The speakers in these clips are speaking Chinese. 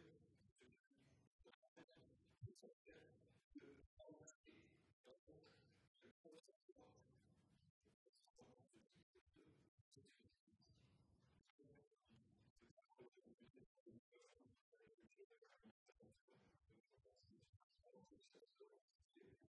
De la part de la vie de C'est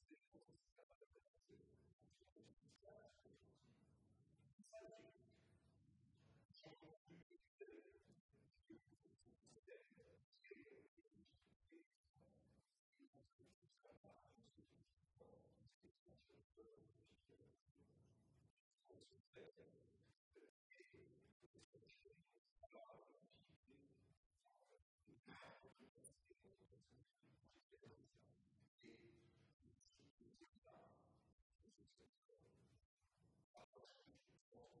在现有的历史背景、历史状况、历史情况、历史成就和历史经验的基础上，对历史人物、历史事件、历史现象、历史问题进行分析、研究和评价。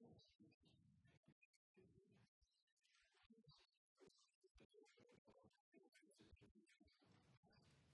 Thank you.